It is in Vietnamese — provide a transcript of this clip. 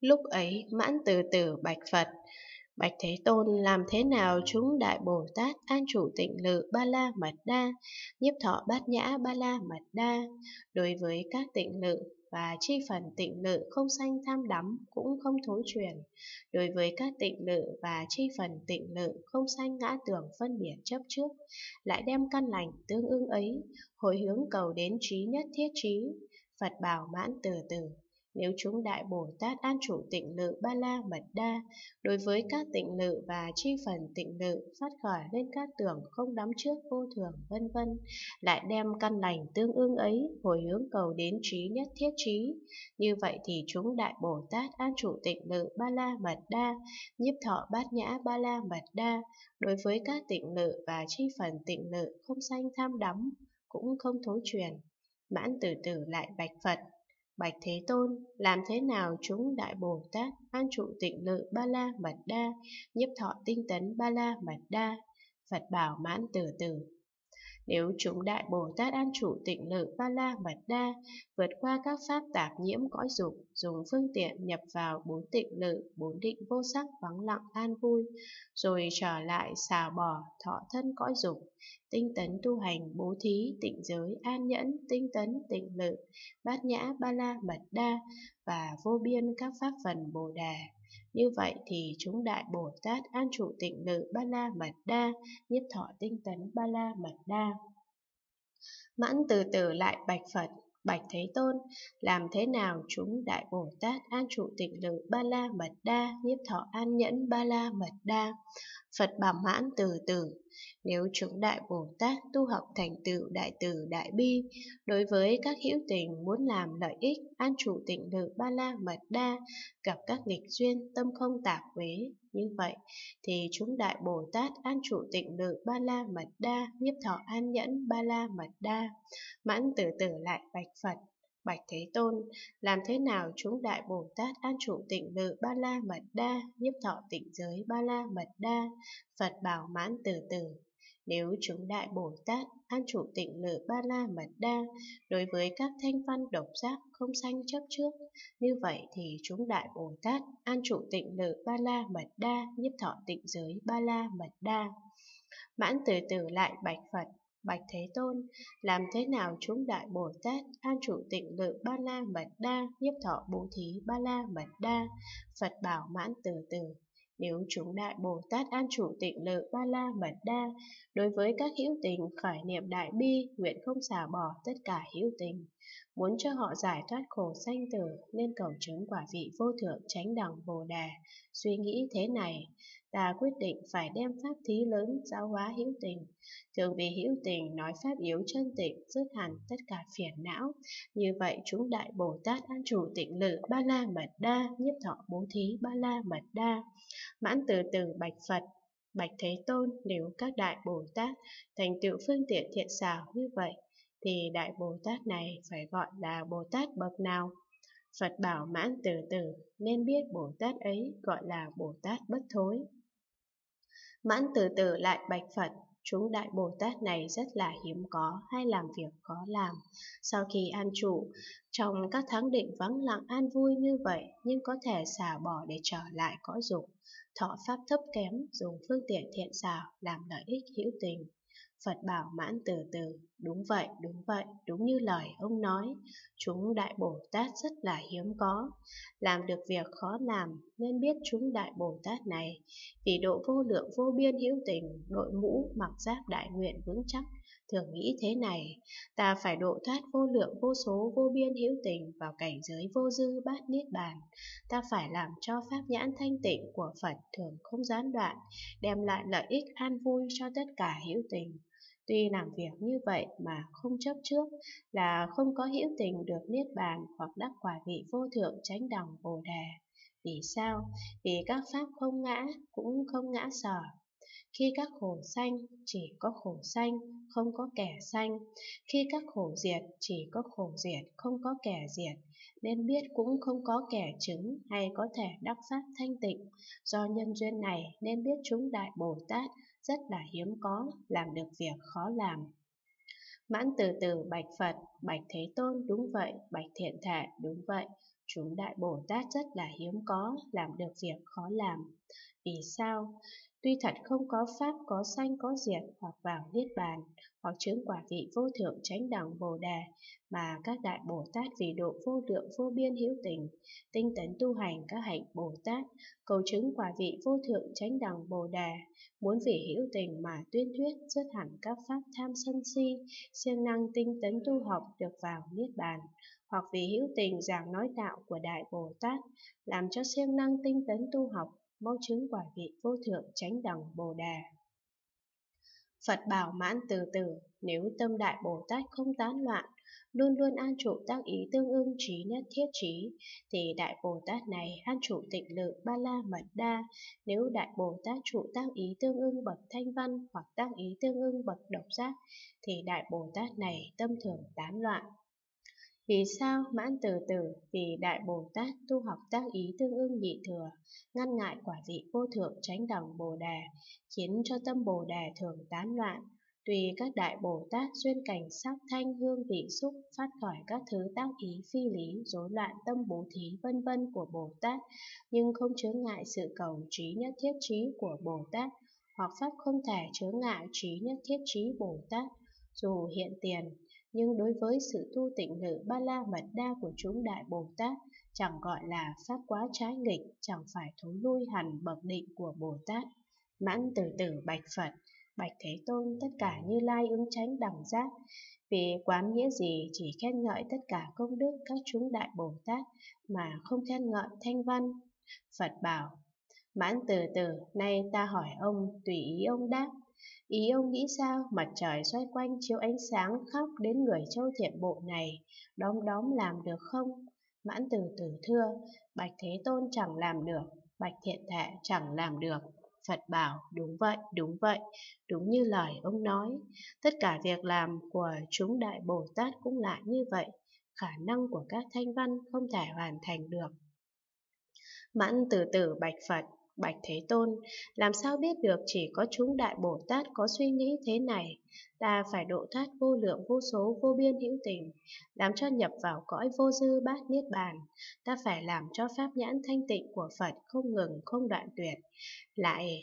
Lúc ấy mãn từ từ bạch Phật, Bạch Thế Tôn làm thế nào chúng Đại Bồ Tát an trụ tịnh lự Ba La Mật Đa, nhiếp thọ bát nhã Ba La Mật Đa, đối với các tịnh lự và chi phần tịnh lự không sanh tham đắm cũng không thối chuyển, đối với các tịnh lự và chi phần tịnh lự không sanh ngã tưởng phân biệt chấp trước, lại đem căn lành tương ưng ấy, hồi hướng cầu đến trí nhất thiết trí, Phật bảo mãn từ từ nếu chúng Đại Bồ Tát an chủ tịnh lự ba la mật đa, đối với các tịnh lự và chi phần tịnh lự phát khởi lên các tưởng không đắm trước vô thường vân vân, lại đem căn lành tương ương ấy hồi hướng cầu đến trí nhất thiết trí. Như vậy thì chúng Đại Bồ Tát an chủ tịnh lự ba la mật đa, nhiếp thọ bát nhã ba la mật đa, đối với các tịnh lự và chi phần tịnh lự không sanh tham đắm, cũng không thối truyền. Mãn từ từ lại bạch Phật, Bạch Thế Tôn, làm thế nào chúng Đại Bồ Tát an trụ tịnh lự Ba La Mật Đa, nhiếp thọ tinh tấn Ba La Mật Đa, Phật bảo mãn từ từ. Nếu chúng Đại Bồ Tát an trụ tịnh lự Ba La Mật Đa, vượt qua các pháp tạp nhiễm cõi dục, dùng phương tiện nhập vào bốn tịnh lự, bốn định vô sắc vắng lặng an vui, rồi trở lại xào bỏ thọ thân cõi dục, tinh tấn tu hành bố thí, tịnh giới, an nhẫn, tinh tấn, tịnh lự, bát nhã, ba la, mật đa và vô biên các pháp phần bồ đề. Như vậy thì chúng đại Bồ Tát an trụ tịnh lự ba la mật đa, nhiếp thọ tinh tấn ba la mật đa. Mãn từ từ lại bạch Phật, Bạch Thế Tôn, làm thế nào chúng Đại Bồ Tát an trụ tịnh lự ba la mật đa, nhiếp thọ an nhẫn ba la mật đa. Phật bảo mãn từ từ, nếu chúng Đại Bồ Tát tu học thành tựu Đại Từ Đại Bi, đối với các hữu tình muốn làm lợi ích, an trụ tịnh lự ba la mật đa, gặp các nghịch duyên, tâm không tạp quế, như vậy thì chúng Đại Bồ Tát an trụ tịnh lự ba la mật đa, nhiếp thọ an nhẫn ba la mật đa, mãn tử tử lại bạch Phật. Bạch Thế Tôn, làm thế nào chúng Đại Bồ Tát an trụ tịnh lự ba la mật đa, nhiếp thọ tịnh giới ba la mật đa, Phật bảo mãn từ từ. Nếu chúng Đại Bồ Tát an trụ tịnh lự ba la mật đa, đối với các thanh văn độc giác không sanh chấp trước, như vậy thì chúng Đại Bồ Tát an trụ tịnh lự ba la mật đa, nhiếp thọ tịnh giới ba la mật đa. Mãn từ từ lại bạch Phật, Bạch Thế Tôn, làm thế nào chúng Đại Bồ Tát an trụ tịnh lự ba la mật đa, nhiếp thọ bố thí ba la mật đa, Phật bảo mãn từ từ. Nếu chúng Đại Bồ Tát an trụ tịnh lự ba la mật đa, đối với các hữu tình khởi niệm đại bi, nguyện không xả bỏ tất cả hữu tình. Muốn cho họ giải thoát khổ sanh tử nên cầu chứng quả vị vô thượng chánh đẳng Bồ Đề. Suy nghĩ thế này, ta quyết định phải đem pháp thí lớn giáo hóa hữu tình. Thường vì hữu tình nói pháp yếu chân tịnh, dứt hẳn tất cả phiền não. Như vậy chúng đại Bồ Tát an chủ tịnh lự ba la mật đa, nhiếp thọ bố thí ba la mật đa. Mãn từ từ bạch Phật, Bạch Thế Tôn nếu các đại Bồ Tát thành tựu phương tiện thiện xảo như vậy, thì đại Bồ Tát này phải gọi là Bồ Tát bậc nào? Phật bảo mãn từ từ nên biết Bồ Tát ấy gọi là Bồ Tát bất thối. Mãn từ từ lại bạch Phật, chúng đại Bồ Tát này rất là hiếm có hay làm việc khó làm. Sau khi an trụ, trong các tháng định vắng lặng an vui như vậy nhưng có thể xả bỏ để trở lại cõi dục, thọ pháp thấp kém, dùng phương tiện thiện xảo làm lợi ích hữu tình. Phật bảo mãn từ từ, đúng vậy, đúng vậy, đúng như lời ông nói, chúng Đại Bồ Tát rất là hiếm có, làm được việc khó làm nên biết chúng Đại Bồ Tát này, vì độ vô lượng vô biên hữu tình, đội mũ mặc giáp đại nguyện vững chắc, thường nghĩ thế này, ta phải độ thoát vô lượng vô số vô biên hữu tình vào cảnh giới vô dư bát niết bàn, ta phải làm cho pháp nhãn thanh tịnh của Phật thường không gián đoạn, đem lại lợi ích an vui cho tất cả hữu tình. Tuy làm việc như vậy mà không chấp trước là không có hữu tình được niết bàn hoặc đắc quả vị vô thượng chánh đẳng bồ đề. Vì sao? Vì các pháp không ngã cũng không ngã sở. Khi các khổ sanh chỉ có khổ sanh, không có kẻ sanh. Khi các khổ diệt chỉ có khổ diệt, không có kẻ diệt. Nên biết cũng không có kẻ chứng hay có thể đắc pháp thanh tịnh. Do nhân duyên này nên biết chúng Đại Bồ Tát rất là hiếm có, làm được việc khó làm. Mãn từ từ bạch Phật, bạch Thế Tôn đúng vậy, bạch Thiện Thể đúng vậy, Chúng Đại Bồ Tát rất là hiếm có, làm được việc khó làm. Vì sao? Tuy thật không có pháp có sanh có diệt hoặc vào niết bàn hoặc chứng quả vị vô thượng chánh đẳng bồ đề mà các đại Bồ Tát vì độ vô lượng vô biên hữu tình, tinh tấn tu hành các hạnh Bồ Tát, cầu chứng quả vị vô thượng chánh đẳng bồ đề, muốn vì hữu tình mà tuyên thuyết xuất hẳn các pháp tham sân si, siêng năng tinh tấn tu học được vào niết bàn hoặc vì hữu tình giảng nói đạo của Đại Bồ Tát, làm cho siêng năng tinh tấn tu học, mau chứng quả vị vô thượng chánh đẳng Bồ Đề. Phật bảo mãn từ từ, nếu tâm Đại Bồ Tát không tán loạn, luôn luôn an trụ tác ý tương ưng trí nhất thiết trí, thì Đại Bồ Tát này an trụ tịnh lự ba la mật đa. Nếu Đại Bồ Tát trụ tác ý tương ưng bậc thanh văn hoặc tác ý tương ưng bậc độc giác, thì Đại Bồ Tát này tâm thường tán loạn. Vì sao mãn từ từ? Vì Đại Bồ Tát tu học tác ý tương ưng nhị thừa, ngăn ngại quả vị vô thượng tránh đẳng Bồ Đề, khiến cho tâm Bồ Đề thường tán loạn. Tùy các Đại Bồ Tát duyên cảnh sắc thanh hương vị xúc phát khỏi các thứ tác ý phi lý, rối loạn tâm bố thí vân vân của Bồ Tát, nhưng không chướng ngại sự cầu trí nhất thiết trí của Bồ Tát, hoặc pháp không thể chướng ngại trí nhất thiết trí Bồ Tát, dù hiện tiền nhưng đối với sự tu tịnh lự ba la mật đa của chúng đại Bồ Tát, chẳng gọi là pháp quá trái nghịch, chẳng phải thối lui hẳn bậc định của Bồ Tát. Mãn từ từ bạch Phật, bạch Thế Tôn tất cả như lai ứng tránh đẳng giác, vì quán nghĩa gì chỉ khen ngợi tất cả công đức các chúng đại Bồ Tát mà không khen ngợi thanh văn. Phật bảo, mãn từ từ, nay ta hỏi ông, tùy ý ông đáp, Ý ông nghĩ sao mặt trời xoay quanh chiếu ánh sáng khắp đến người châu thiện bộ này, đóm đóm làm được không? Mãn từ từ thưa, Bạch Thế Tôn chẳng làm được, Bạch Thiện Thệ chẳng làm được. Phật bảo, đúng vậy, đúng vậy, đúng như lời ông nói. Tất cả việc làm của chúng Đại Bồ Tát cũng lại như vậy, khả năng của các thanh văn không thể hoàn thành được. Mãn từ từ bạch Phật, Bạch Thế Tôn, làm sao biết được chỉ có chúng Đại Bồ Tát có suy nghĩ thế này? Ta phải độ thoát vô lượng vô số vô biên hữu tình, làm cho nhập vào cõi vô dư bát niết bàn. Ta phải làm cho pháp nhãn thanh tịnh của Phật không ngừng không đoạn tuyệt. Lại